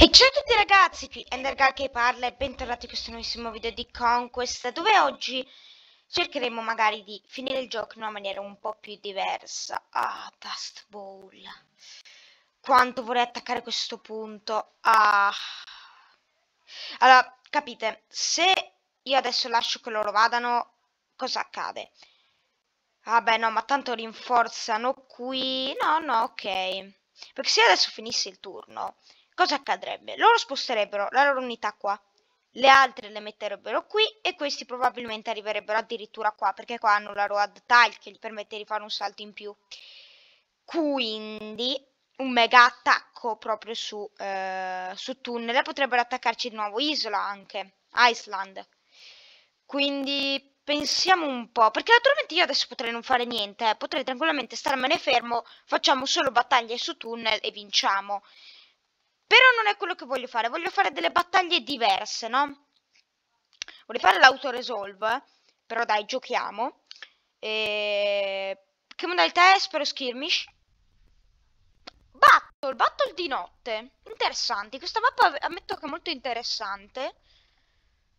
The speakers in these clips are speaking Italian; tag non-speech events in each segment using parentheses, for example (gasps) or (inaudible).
E ciao a tutti ragazzi, qui Endergar che parla e bentornati in questo nuovissimo video di Conquest dove oggi cercheremo magari di finire il gioco in una maniera un po' più diversa. Ah, Dust Bowl. Quanto vorrei attaccare questo punto. Ah. Allora, capite, se io adesso lascio che loro vadano, cosa accade? Vabbè, no, ma tanto rinforzano qui. No, no, ok. Perché se adesso finisse il turno cosa accadrebbe? Loro sposterebbero la loro unità qua, le altre le metterebbero qui e questi probabilmente arriverebbero addirittura qua, perché qua hanno la road tile che gli permette di fare un salto in più. Quindi un mega attacco proprio su, eh, su tunnel, potrebbero attaccarci di nuovo Isola anche, Iceland. Quindi pensiamo un po', perché naturalmente io adesso potrei non fare niente, eh. potrei tranquillamente starmene fermo, facciamo solo battaglie su tunnel e vinciamo. Però non è quello che voglio fare, voglio fare delle battaglie diverse, no? Voglio fare l'autoresolve, però dai, giochiamo. E... Che modalità è? Spero skirmish. Battle, battle di notte. Interessanti, questa mappa ammetto che è molto interessante.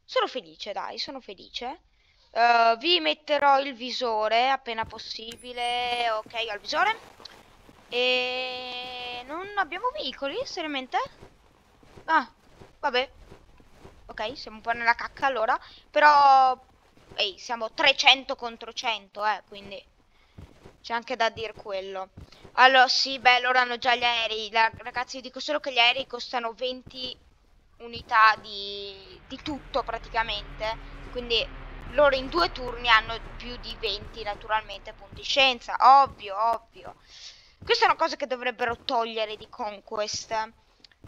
Sono felice, dai, sono felice. Uh, vi metterò il visore appena possibile. Ok, ho il visore. E non abbiamo veicoli, seriamente? Ah, vabbè. Ok, siamo un po' nella cacca allora. Però, ehi, siamo 300 contro 100, eh, quindi c'è anche da dire quello. Allora, sì, beh, loro hanno già gli aerei. La, ragazzi, vi dico solo che gli aerei costano 20 unità di, di tutto praticamente. Quindi loro in due turni hanno più di 20 naturalmente punti scienza, ovvio, ovvio. Questa è una cosa che dovrebbero togliere di Conquest.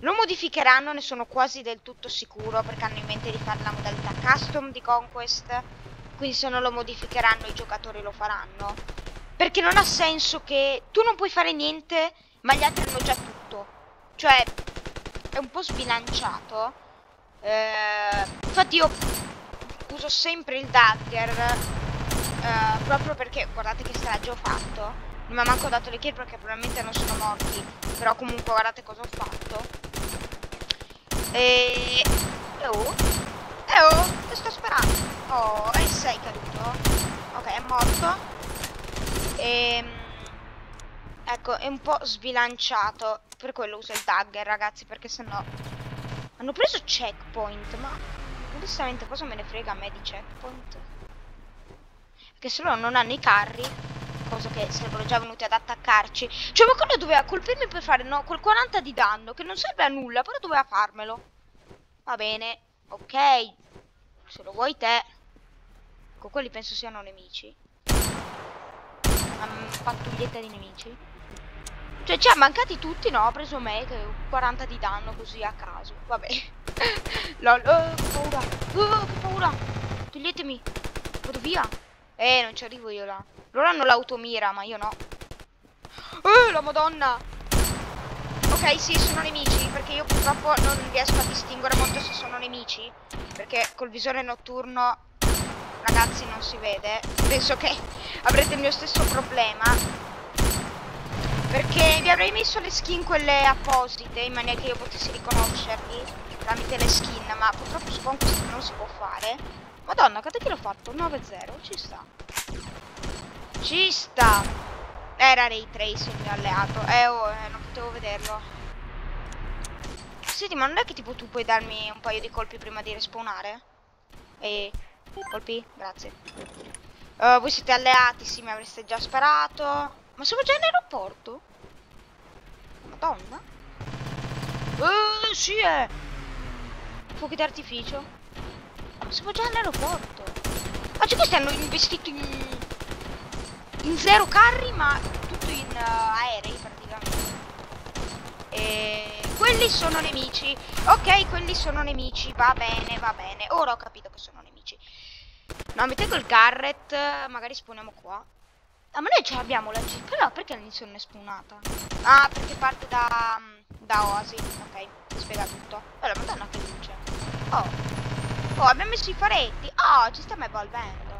Lo modificheranno, ne sono quasi del tutto sicuro, perché hanno in mente di fare la modalità custom di Conquest. Quindi se non lo modificheranno i giocatori lo faranno. Perché non ha senso che tu non puoi fare niente, ma gli altri hanno già tutto. Cioè, è un po' sbilanciato. Eh, infatti io uso sempre il dagger. Eh, proprio perché, guardate che strage ho fatto non mi ha manco dato le kill perché probabilmente non sono morti. Però comunque guardate cosa ho fatto. E... E oh. E oh, che sto sperando. Oh, e sei caduto. Ok, è morto. E... Ehm, ecco, è un po' sbilanciato. Per quello uso il dagger, ragazzi, perché sennò... Hanno preso checkpoint, ma... Onestamente cosa me ne frega a me di checkpoint? Perché se loro non hanno i carri cosa che sarebbero già venuti ad attaccarci. Cioè, ma quello doveva colpirmi per fare no, quel 40 di danno, che non serve a nulla, però doveva farmelo. Va bene, ok. Se lo vuoi te. Ecco, quelli penso siano nemici. Una pattuglietta di nemici. Cioè, ci ha mancati tutti, no? Ho preso me, che ho 40 di danno così a caso. Vabbè. (laughs) Lol, oh, che paura. Oh, che paura. Toglietemi. Vado via. Eh, non ci arrivo io là. Loro hanno l'automira, ma io no. Oh, la madonna! Ok, sì, sono nemici, perché io purtroppo non riesco a distinguere molto se sono nemici. Perché col visore notturno, ragazzi, non si vede. Penso che (laughs) avrete il mio stesso problema. Perché vi avrei messo le skin quelle apposite, in maniera che io potessi riconoscerli tramite le skin, ma purtroppo su Conquest non si può fare. Madonna, che l'ho fatto? 9-0, ci sta. Ci sta. Era Ray Trace il mio alleato. Eh, oh, eh, non potevo vederlo. Senti, ma non è che tipo tu puoi darmi un paio di colpi prima di respawnare? E colpi? Grazie. Uh, voi siete alleati, sì, mi avreste già sparato. Ma siamo già in aeroporto? Madonna. Uh, sì, eh. Fuochi d'artificio. Ma siamo già in aeroporto. Oggi questi hanno investito in in zero carri ma tutto in uh, aerei praticamente. E quelli sono nemici. Ok quelli sono nemici. Va bene va bene. Ora ho capito che sono nemici. No tengo il Garrett magari spawniamo qua. Ah ma noi ce l'abbiamo la jeep però perché all'inizio non è spawnata? Ah perché parte da da Oasi. Ok spiega tutto. Allora madonna che luce. Oh. Oh abbiamo messo i faretti. Oh ci stiamo evolvendo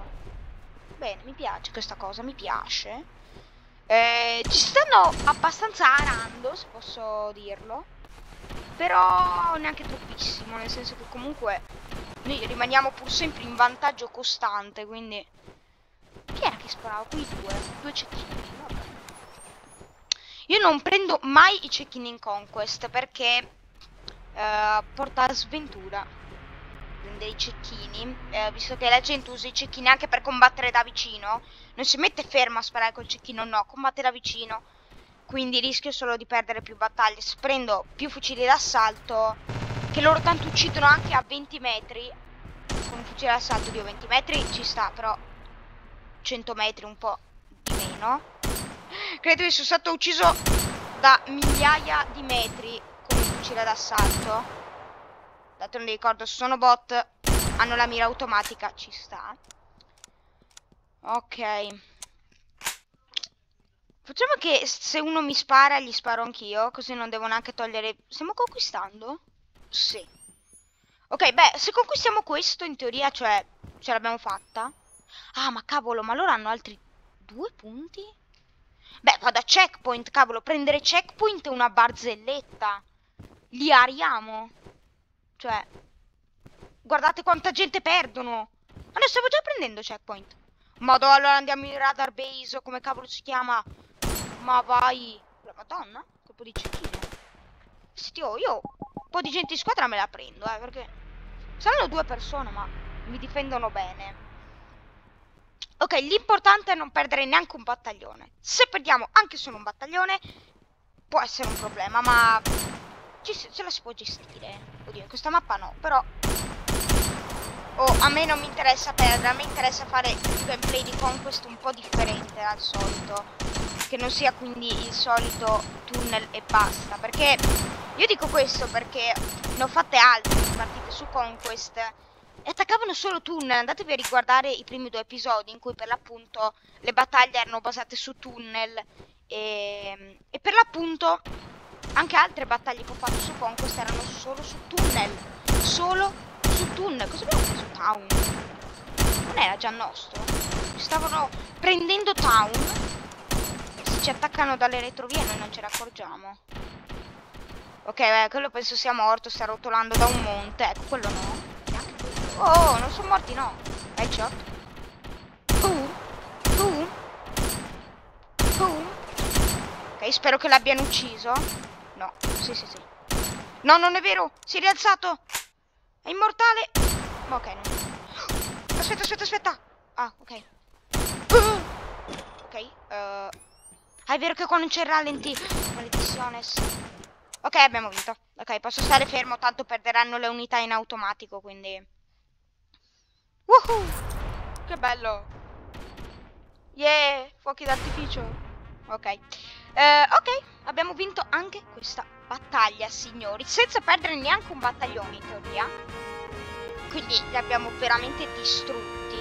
Bene, mi piace questa cosa, mi piace. Eh, ci stanno abbastanza arando, se posso dirlo. però neanche troppissimo, nel senso che comunque noi rimaniamo pur sempre in vantaggio costante, quindi... Chi era che sparava? Qui due, due cecchini, vabbè. Io non prendo mai i cecchini in conquest perché uh, porta sventura prendere i cecchini, eh, visto che la gente usa i cecchini anche per combattere da vicino, non si mette ferma a sparare col cecchino, no, combatte da vicino quindi rischio solo di perdere più battaglie. Se prendo più fucili d'assalto, che loro tanto uccidono anche a 20 metri, con un fucile d'assalto di 20 metri ci sta, però 100 metri un po' di meno. Credo che sono stato ucciso da migliaia di metri con un fucile d'assalto. Dato non ricordo, sono bot, hanno la mira automatica, ci sta. Ok. Facciamo che se uno mi spara gli sparo anch'io, così non devo neanche togliere... Stiamo conquistando? Sì. Ok, beh, se conquistiamo questo, in teoria, cioè, ce l'abbiamo fatta. Ah, ma cavolo, ma loro hanno altri due punti? Beh, vado a checkpoint, cavolo, prendere checkpoint è una barzelletta. Li ariamo. Cioè, guardate quanta gente perdono. Ma noi stiamo già prendendo checkpoint. Madonna, allora andiamo in radar base, come cavolo si chiama? Ma vai. La madonna, colpo di cecchino. Senti, oh, io un po' di gente in squadra me la prendo, eh, perché saranno due persone, ma mi difendono bene. Ok, l'importante è non perdere neanche un battaglione. Se perdiamo anche solo un battaglione, può essere un problema, ma ci, ce la si può gestire. Oddio, in questa mappa no, però... Oh, a me non mi interessa perdere, a me interessa fare un gameplay di Conquest un po' differente dal solito. Che non sia quindi il solito tunnel e basta. Perché io dico questo perché ne ho fatte altre partite su Conquest e attaccavano solo tunnel. Andatevi a riguardare i primi due episodi in cui per l'appunto le battaglie erano basate su tunnel. E, e per l'appunto anche altre battaglie che ho fatto su Conquest erano solo su tunnel solo su tunnel cosa abbiamo preso town non era già nostro stavano prendendo town ci attaccano dalle retrovie noi ce ne accorgiamo. Ok, beh, quello penso sia morto, sta rotolando da un monte. Ecco, quello no. Oh, non sono morti, no. Headshot. Boom. Boom. Boom. Ok, spero che l'abbiano ucciso. Sì, sì, sì. No, non è vero. Si è rialzato. È immortale. Ok, no. Aspetta, aspetta, aspetta. Ah, ok. Ok, uh... Ah, è vero che qua non c'è rallenti. Maledizione. Ok, abbiamo vinto. Ok, posso stare fermo, tanto perderanno le unità in automatico, quindi... Woohoo! Che bello! Yeah! Fuochi d'artificio! Ok. Eh, ok, abbiamo vinto anche questa battaglia, signori. Senza perdere neanche un battaglione, in teoria. Quindi li abbiamo veramente distrutti.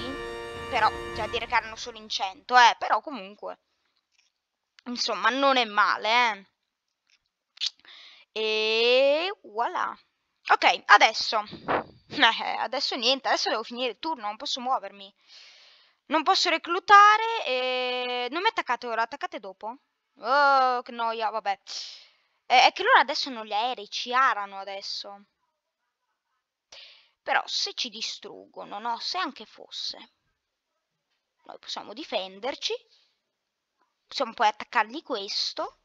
Però, già dire che erano solo in 100, eh. Però comunque... Insomma, non è male, eh. E voilà. Ok, adesso. (laughs) Eh, adesso niente, adesso devo finire il turno, non posso muovermi. Non posso reclutare e... Non mi attaccate ora, attaccate dopo. Oh, che noia, vabbè. Eh, è che loro adesso hanno gli aerei, ci arano adesso. Però se ci distruggono, no? Se anche fosse. Noi possiamo difenderci possiamo poi attaccargli questo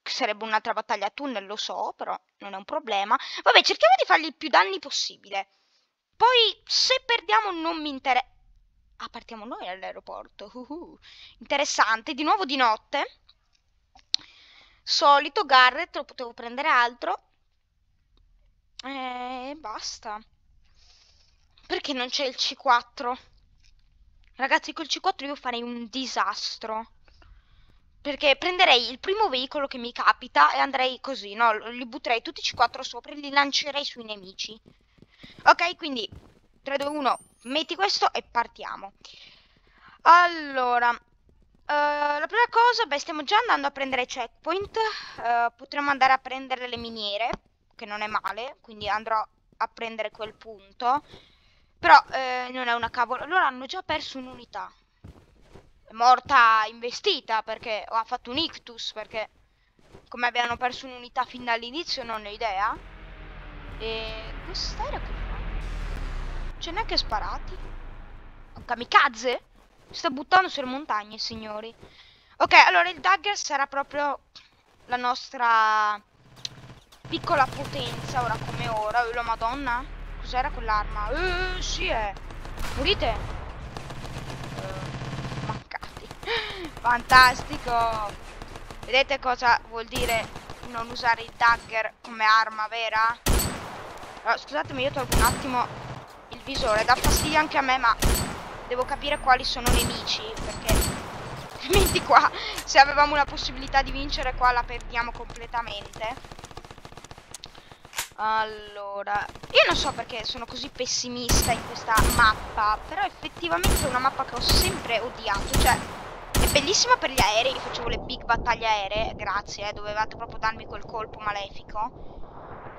che sarebbe un'altra battaglia a tunnel lo so però non è un problema vabbè cerchiamo di fargli il più danni possibile poi se perdiamo non mi interessa ah partiamo noi all'aeroporto uh -huh. interessante di nuovo di notte solito Garrett lo potevo prendere altro e basta perché non c'è il C4 ragazzi col C4 io farei un disastro perché prenderei il primo veicolo che mi capita e andrei così, no? Li butterei tutti e quattro sopra e li lancerei sui nemici. Ok, quindi 3, 2, 1, metti questo e partiamo. Allora, uh, la prima cosa, beh, stiamo già andando a prendere checkpoint. Uh, potremmo andare a prendere le miniere, che non è male, quindi andrò a prendere quel punto. Però eh, non è una cavolo. Loro hanno già perso un'unità è morta investita perché o ha fatto un ictus perché come abbiano perso un'unità fin dall'inizio non ho idea E quest'aereo che fa? Ce n'è che sparati? Kamikaze? Sta buttando sulle montagne, signori. Ok, allora il dagger sarà proprio la nostra piccola potenza, ora come ora. Oh, la madonna? Cos'era quell'arma? Eh, sì, è. Morite? Uh, mancati. (gasps) Fantastico! Vedete cosa vuol dire non usare il dagger come arma vera? Allora, scusatemi, io tolgo un attimo il visore. Dà fastidio anche a me, ma devo capire quali sono nemici, perché altrimenti qua se avevamo una possibilità di vincere qua la perdiamo completamente. Allora io non so perché sono così pessimista in questa mappa però effettivamente è una mappa che ho sempre odiato cioè è bellissima per gli aerei io facevo le big battaglie aeree grazie eh, dovevate proprio darmi quel colpo malefico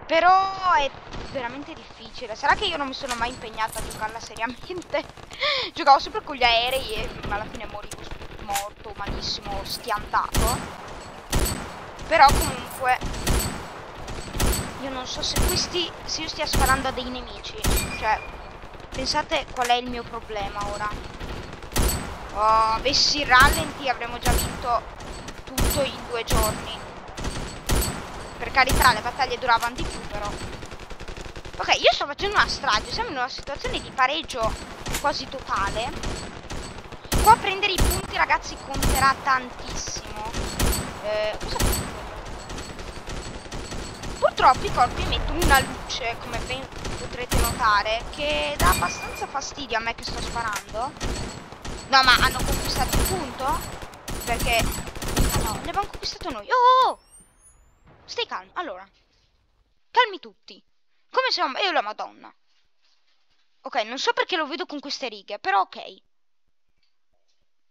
però è veramente difficile sarà che io non mi sono mai impegnata a giocarla seriamente (laughs) giocavo sempre con gli aerei e alla fine morivo morto, malissimo, schiantato. Però comunque io non so se questi se io stia sparando a dei nemici. Cioè, pensate qual è il mio problema ora. Oh, avessi rallenti avremmo già vinto tutto in due giorni. Per carità, le battaglie duravano di più, però. Ok, io sto facendo una strage, siamo in una situazione di pareggio quasi totale. Qua prendere i punti ragazzi conterà tantissimo. Eh, Purtroppo i corpi emettono una luce, come ben potrete notare, che dà abbastanza fastidio a me che sto sparando. No, ma hanno conquistato il punto? Perché... Ah no, ne abbiamo conquistato noi. Oh! Stai calmo. Allora. Calmi tutti. Come siamo... Io la madonna. Ok, non so perché lo vedo con queste righe, però ok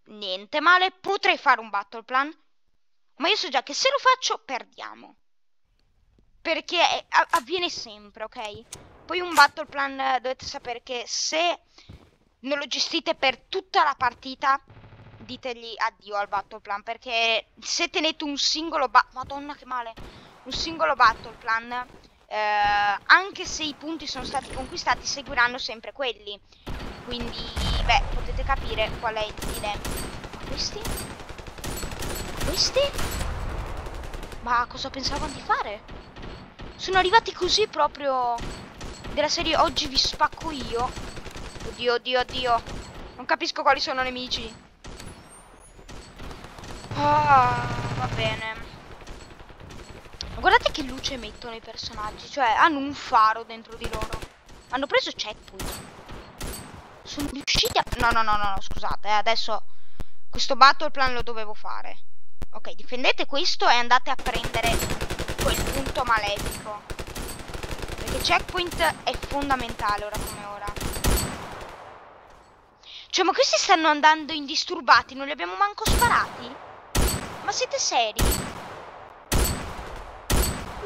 niente male, potrei fare un battle plan, ma io so già che se lo faccio perdiamo. Perché è, avviene sempre, ok? Poi un battle plan eh, dovete sapere che se non lo gestite per tutta la partita, ditegli addio al battle plan, perché se tenete un singolo ba Madonna che male! Un singolo battle plan, eh, anche se i punti sono stati conquistati, seguiranno sempre quelli. Quindi, beh, potete capire qual è il dilemma. Questi? Questi? Ma cosa pensavano di fare? Sono arrivati così proprio della serie oggi vi spacco io. Oddio, oddio, oddio. Non capisco quali sono nemici. Ah, va bene. Guardate che luce emettono i personaggi. Cioè, hanno un faro dentro di loro. Hanno preso checkpoint sono riusciti a... No, no, no, no, scusate, eh, adesso questo battle plan lo dovevo fare. Ok, difendete questo e andate a prendere quel punto malefico. Perché checkpoint è fondamentale ora come ora. Cioè, ma questi stanno andando indisturbati, non li abbiamo manco sparati? Ma siete seri?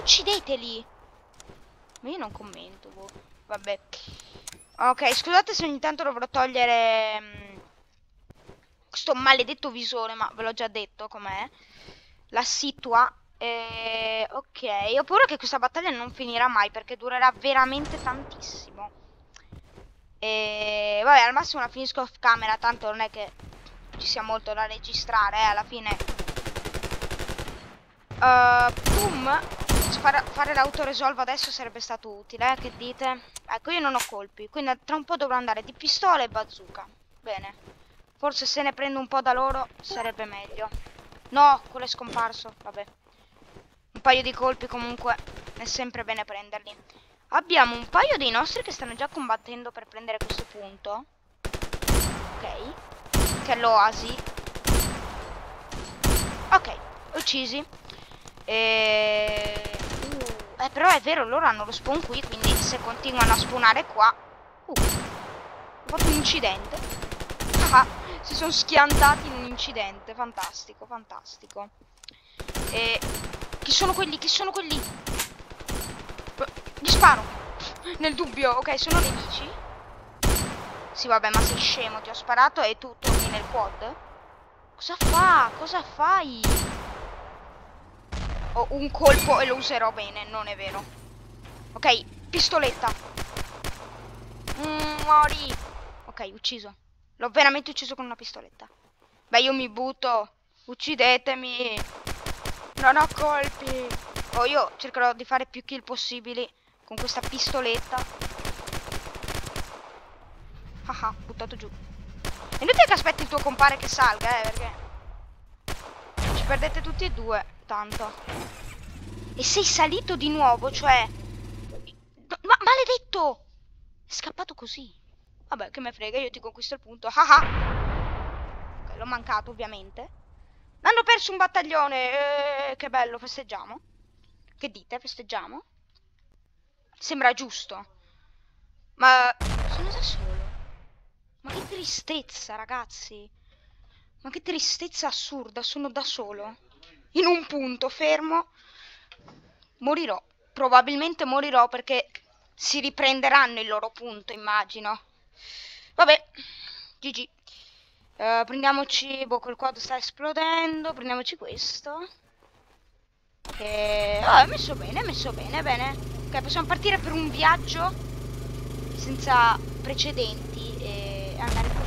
Uccideteli! Ma io non commento, boh. Vabbè. Ok, scusate se ogni tanto dovrò togliere um, questo maledetto visore, ma ve l'ho già detto com'è. La situa. E... Ok, ho paura che questa battaglia non finirà mai perché durerà veramente tantissimo. E vabbè, al massimo la finisco off camera, tanto non è che ci sia molto da registrare, eh, alla fine. Uh, boom fare, fare l'autoresolve adesso sarebbe stato utile, eh? che dite? Ecco, io non ho colpi, quindi tra un po' dovrò andare di pistola e bazooka. Bene. Forse se ne prendo un po' da loro sarebbe meglio. No, quello è scomparso, vabbè. Un paio di colpi comunque è sempre bene prenderli. Abbiamo un paio dei nostri che stanno già combattendo per prendere questo punto. Ok. Che è l'oasi. Ok, uccisi. E... Eh, però è vero, loro hanno lo spawn qui, quindi se continuano a spawnare qua... Uh, ho fatto un incidente. Ah, si sono schiantati in un incidente. Fantastico, fantastico. E... Chi sono quelli? Chi sono quelli? Gli sparo. (laughs) Nel dubbio, ok, sono nemici. Sì, vabbè, ma sei scemo, ti ho sparato e tu torni nel quad? Cosa fa? Cosa fai? Ho un colpo e lo userò bene, non è vero. Ok, pistoletta. Mm, muori. Ok, ucciso. L'ho veramente ucciso con una pistoletta. Beh, io mi butto. Uccidetemi. Non ho colpi. Oh, io cercherò di fare più kill possibili con questa pistoletta. Haha, ah, buttato giù. È inutile che aspetti il tuo compare che salga, eh, perché... Ci perdete tutti e due, tanto. E sei salito di nuovo, cioè... Ma maledetto! È scappato così. Vabbè, che me frega, io ti conquisto il punto. Ah ah. Ok, l'ho mancato, ovviamente. Hanno perso un battaglione. Eh, che bello, festeggiamo. Che dite, festeggiamo? Sembra giusto. Ma sono da solo. Ma che tristezza, ragazzi. Ma che tristezza assurda, sono da solo. In un punto, fermo. Morirò. Probabilmente morirò perché si riprenderanno il loro punto, immagino. Vabbè, GG. Uh, eh, prendiamoci, boh, quel quadro sta esplodendo, prendiamoci questo. Che... Oh, è messo bene, è messo bene, bene. Ok, possiamo partire per un viaggio senza precedenti e andare.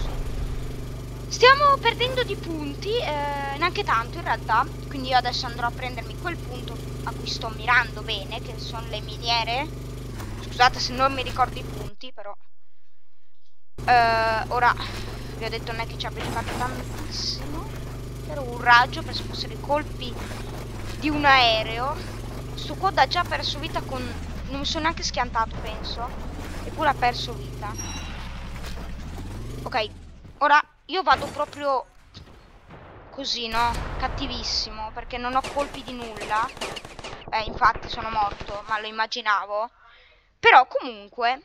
Stiamo perdendo di punti, eh, neanche tanto in realtà, quindi io adesso andrò a prendermi quel punto a cui sto mirando bene, che sono le miniere. Scusate se non mi ricordo i punti, però... Uh, ora, vi ho detto non è che ci abbia giocato tantissimo. Però un raggio, penso fossero i colpi di un aereo. Sto quad ha già perso vita con... Non mi sono neanche schiantato, penso. Eppure ha perso vita. Ok, ora io vado proprio così, no? Cattivissimo, perché non ho colpi di nulla. Eh, infatti sono morto, ma lo immaginavo. Però comunque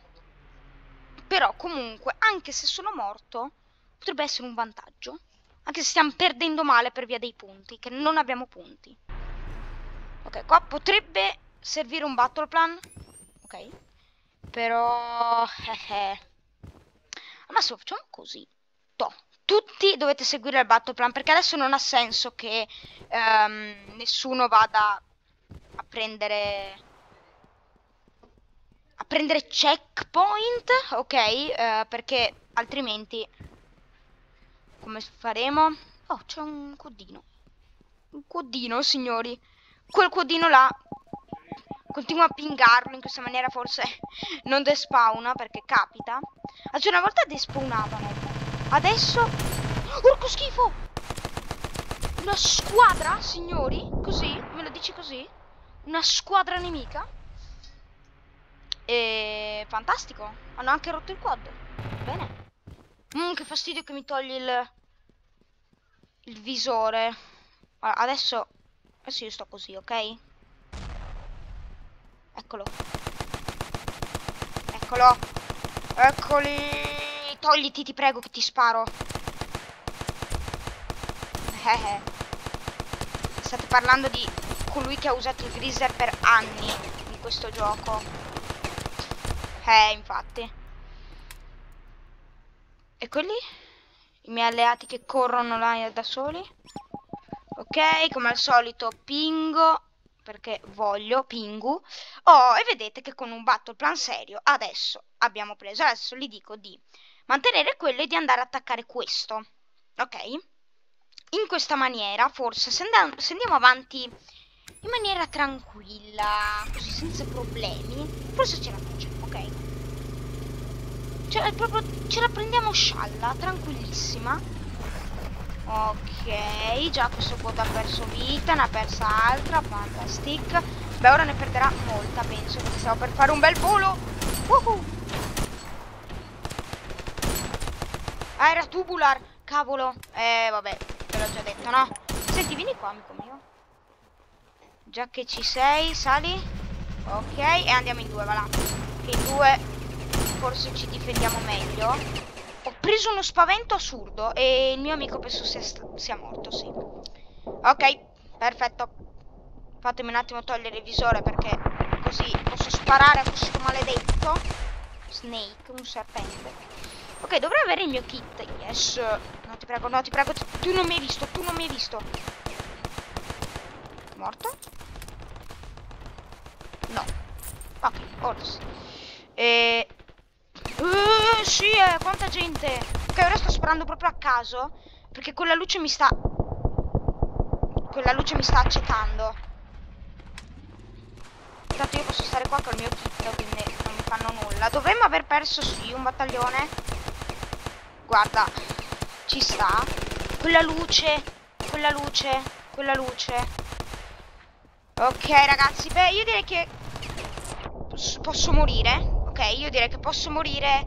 però comunque, anche se sono morto, potrebbe essere un vantaggio. Anche se stiamo perdendo male per via dei punti, che non abbiamo punti. Ok, qua potrebbe servire un battle plan. Ok. Però... Eh, eh. Se facciamo così. To. Tutti dovete seguire il battle plan, perché adesso non ha senso che um, nessuno vada a prendere a prendere checkpoint, ok? Uh, perché altrimenti come faremo? Oh, c'è un codino. Un codino, signori. Quel codino là continuo a pingarlo in questa maniera forse (laughs) non despawna perché capita. Anzi una volta despawnavano. Adesso... Urco schifo! Una squadra, signori? Così? Me lo dici così? Una squadra nemica? E fantastico. Hanno anche rotto il quad. Bene. Mmm, che fastidio che mi togli il... Il visore. Allora, adesso... Adesso io sto così, ok? Eccolo. Eccolo. Eccoli. Togliti, ti prego, che ti sparo. Eh, eh. State parlando di colui che ha usato il greaser per anni in questo gioco. Eh, infatti. E quelli? I miei alleati che corrono là da soli? Ok, come al solito pingo perché voglio, pingu. Oh, e vedete che con un battle plan serio adesso abbiamo preso. Adesso gli dico di mantenere quello e di andare ad attaccare questo. Ok? In questa maniera, forse, se, andiamo, se andiamo avanti in maniera tranquilla, così senza problemi, forse ce la facciamo. Cioè, proprio ce la prendiamo scialla, tranquillissima. Ok, già questo quota ha perso vita, ne ha persa altra, fantastic. Beh, ora ne perderà molta, penso, perché stiamo per fare un bel volo. Uh Ah, era tubular, cavolo. Eh, vabbè, te l'ho già detto, no? Senti, vieni qua, amico mio. Già che ci sei, sali. Ok, e andiamo in due, va là. Che in due forse ci difendiamo meglio. Ho preso uno spavento assurdo e il mio amico penso sia, sia morto, sì. Ok, perfetto. Fatemi un attimo togliere il visore perché così posso sparare a questo maledetto. Snake, un serpente. Ok, dovrei avere il mio kit. Yes. No, ti prego, no, ti prego. Tu non mi hai visto, tu non mi hai visto. Morto? No. Ok, orders. E... Uh, sì, eh, quanta gente. Ok, ora sto sparando proprio a caso. Perché quella luce mi sta... Quella luce mi sta accecando. Intanto io posso stare qua col mio kit, quindi non mi fanno nulla. Dovremmo aver perso, sì, un battaglione. Guarda, ci sta. Quella luce, quella luce, quella luce. Ok, ragazzi, beh, io direi che posso morire. Ok, io direi che posso morire.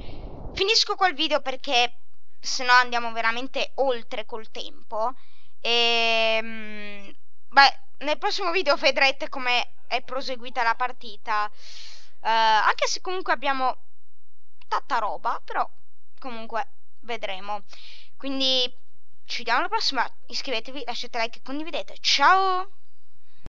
Finisco il video perché se no andiamo veramente oltre col tempo. E... Ehm, beh, nel prossimo video vedrete come è proseguita la partita. Uh, anche se comunque abbiamo tanta roba, però comunque vedremo. Quindi ci vediamo alla prossima. Iscrivetevi, lasciate like e condividete. Ciao!